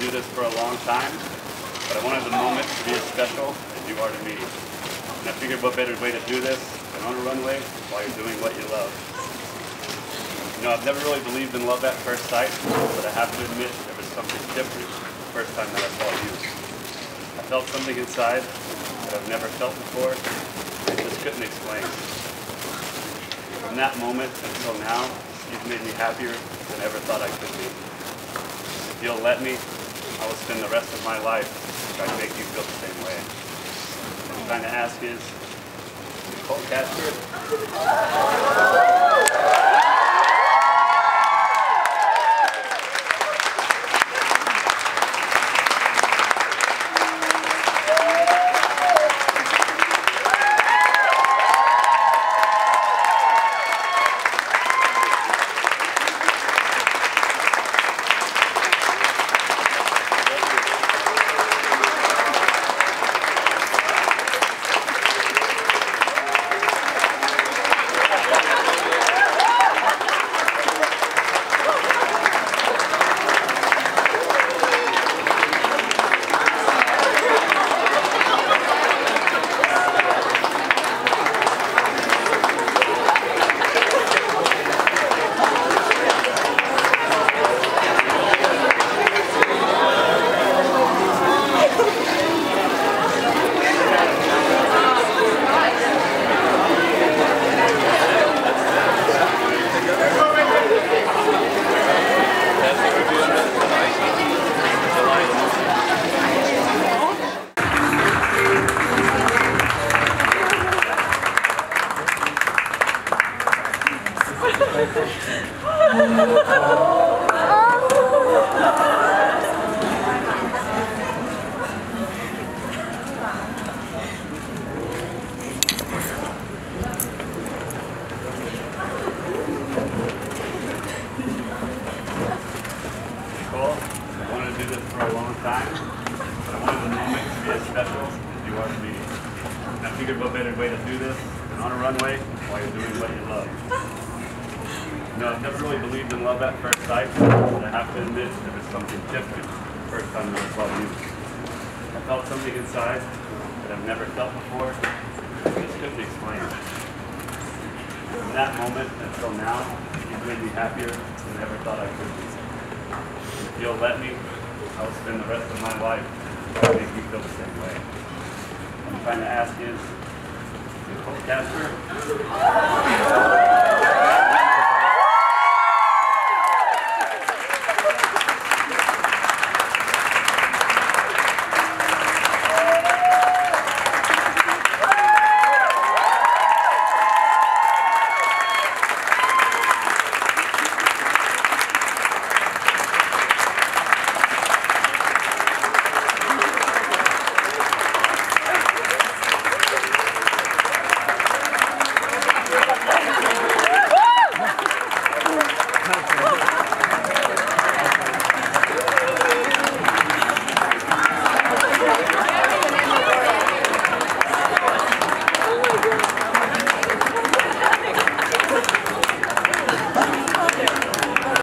do this for a long time, but I wanted the moment to be as special as you are to me. And I figured what better way to do this than on a runway while you're doing what you love. You know, I've never really believed in love at first sight, but I have to admit there was something different the first time that I saw you. I felt something inside that I've never felt before, I just couldn't explain. From that moment until now, you've made me happier than I ever thought I could be. If you'll let me, I will spend the rest of my life trying to make you feel the same way. What I'm trying to ask is, Nicole Kaspar, do this for a long time, but I wanted the moment to be as special as you are to me. And I figured what better way to do this than on a runway while you're doing what you love. You know, I've never really believed in love at first sight, but I have to admit there was something different the first time that I saw you. I felt something inside that I've never felt before, I just couldn't explain. From that moment until now, you've made me happier than I ever thought I could be. If you'll let me, I will spend the rest of my life trying to make you feel the same way. What I'm trying to ask is, Nicole Kaspar,